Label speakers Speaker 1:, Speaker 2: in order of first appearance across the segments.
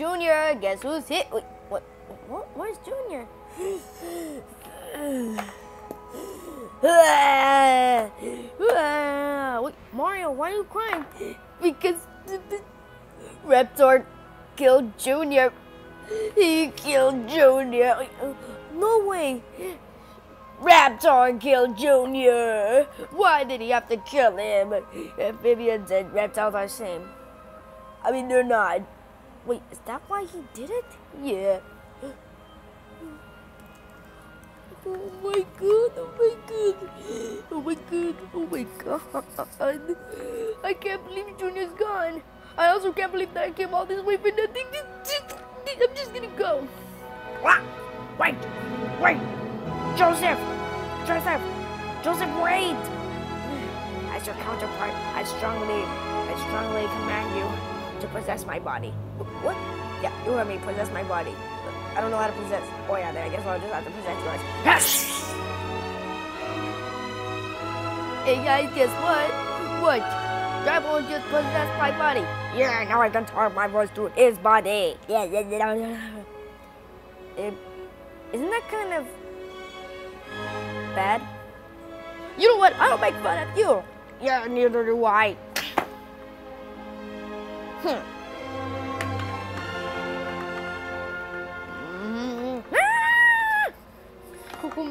Speaker 1: Junior, guess who's hit? Wait, what? What? Where's Junior? Wait, Mario, why are you crying? Because Reptar killed Junior. He killed Junior. No way. Reptar killed Junior. Why did he have to kill him? Amphibians and reptiles are the same. I mean, they're not. Wait, is that why he did it? Yeah. Oh my god, oh my god, oh my god, oh my god. I can't believe Junior's gone. I also can't believe that I came all this way for nothing. I'm just gonna go.
Speaker 2: Wait, wait, Joseph, Joseph, Joseph, wait. As your counterpart, I strongly, I strongly command you to possess my body.
Speaker 1: What? Yeah, you heard me, possess my body. I don't know how to possess. Oh yeah, then I guess I'll just have to possess yours.
Speaker 2: Yes!
Speaker 1: Hey guys, guess what? What? Dry Bones just possessed my body.
Speaker 2: Yeah, now I can turn my voice to his body. Yeah, yeah, yeah.
Speaker 1: yeah. It, isn't that kind of bad?
Speaker 2: You know what? I don't make fun of you. Yeah, neither do I.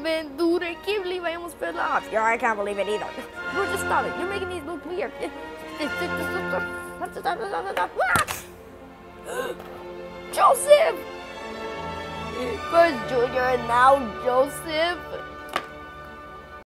Speaker 1: Man, dude, I can't believe I almost fell off.
Speaker 2: Yeah, I can't believe it either.
Speaker 1: Bro, just stop it. You're making these look weird. Joseph! First Junior and now Joseph.